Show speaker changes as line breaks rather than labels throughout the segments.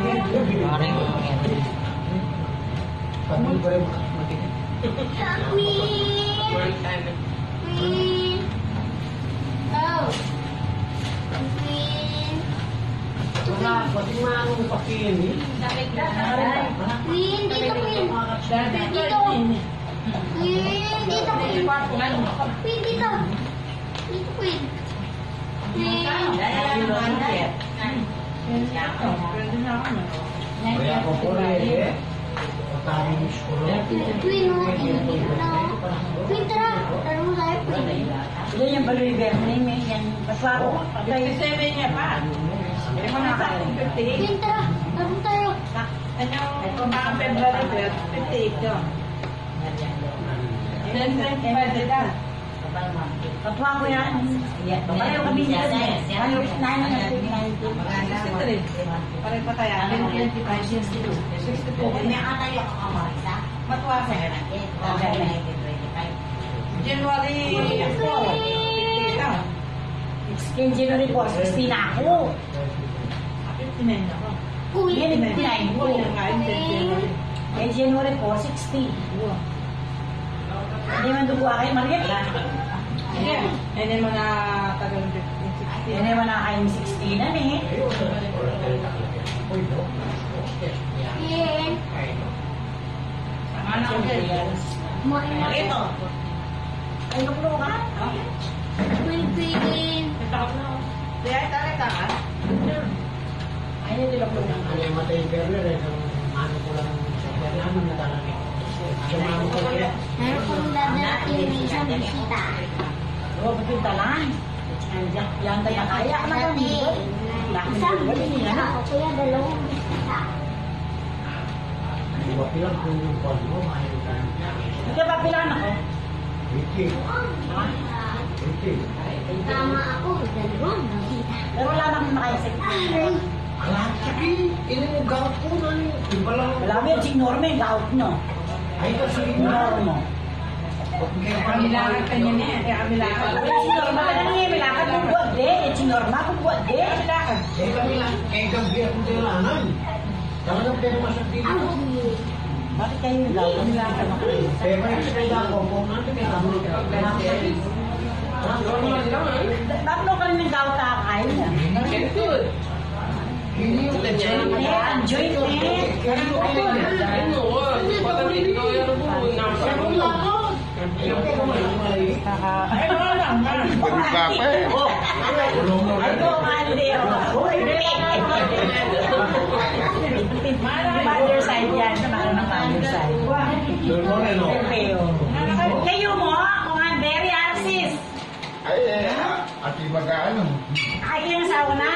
Maring
Queen! Queen! Oh! Queen!
Wala, pati mga anong pakiyan eh.
Queen! Dito, Queen! Dito! Queen! Dito, Queen! Queen, dito! Dito, Queen! Queen! Dito. Queen, tara! Tara mo tayo, Queen!
Ito yung baloy verme, may yan. Basta ako. 57 niya pa. Hindi ko na kaya.
Queen, tara! Tara mo tayo!
Ito mga February 58 yun. Then, 25 ka. Katwa ko yan. Pareho kami niya. Pareho na 19. Pareho pa tayo. 25 years dito. 62. Matwa sa January 4. 50 ka. 16 January 4, 16 na ako. 59 ako.
Queen!
Yan, 59 ko. January 4, 60. Hindi man dugo kayo, Mariam.
Ayan. Yan yung mga tagal 15, 16.
Yan ay mga kayong 16 na eh.
Queen!
Ano ang years?
Moina!
Ito. Ay, nuklo ka?
Queen, Queen!
Kaya talaga ka?
Ay, hindi nuklo na.
Ano yung matay yung Berner eh. Ang ano ko lang sa. Ano na talaga? Sumama.
Meron kong dadarating ng isang bisita.
Oo, ba't yung talan? Yan, tayo kaya ka na lang.
Dati, isang bisita o kaya dalawang bisita.
Di ba pilang kung yung pag mo, mahal ka.
Hindi ka pa pilan ako.
Wiki.
Ha?
Wiki.
Tama ako, dalawang bisita.
Pero wala naman makayasik.
Aray!
Alam, sige. Ini gout ko na lang.
Wala mo yung signorme, gout nyo.
Ay, ito sige
Signorme mo.
Kamilangan ka niya niya. Kaya kamilangan.
Wala signorma ka lang eh. Milakad mo buwag de. Yung signorma ko buwag de.
Kamilangan.
Eh, kami lang. Eh, gabi ako dilanan. Talagang pero masakit.
Ang
Bakit kayo yung gout? Milakad mo kayo.
Eh, may ekspeya ako. Kung ano, kaya kami
Tatlo ka rin ng gout kakain.
Hindi yung
Eh, ang joint eh. Ay, Ay, ko, mali. Mother side yan. Mara ng mother side. Kayo mo, kung ang very arsis.
Ay, eh, at iba ka ano.
Ay, yung asawa na.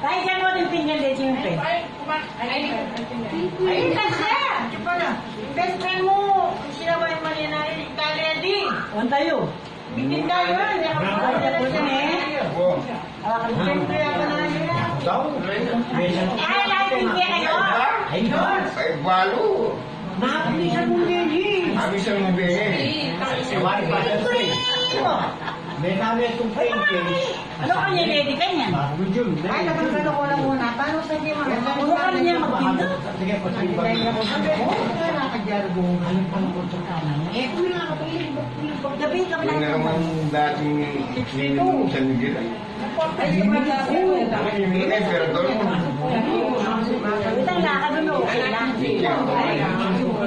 Kahit yan mo din pinggan din yung pe. Ay, kasi. Best friend mo. Sila ba yung mali na ready? Huwag tayo. Bitin tayo. Hindi ako makakala siya eh.
Oo.
Awakan mo. Siyempre ako na niya.
Daw?
Ay, lahat hindi kayo.
Ay.
Ay, balo.
Nakapilisan mo din eh.
Sabi sa mga bingin.
Sabay pa sa street. May namin itong pancakes.
Ano kanya ready ka niyan?
Bago yun.
Ay, nagkakalo ko lang muna. Paano sa hindi mga? Puro ka na niya magpinto.
Sige, pasibag na ko. Kaya nakadyaro ko. Anong pangkot sa kanan? Eh, kung nakakapilin,
Gabi ka
Yung na naman dating ninong sa Miguel.
Ay, kumagasa ko yun.
Eh, pero doon mo.
Itang lakad doon okay lang. Sana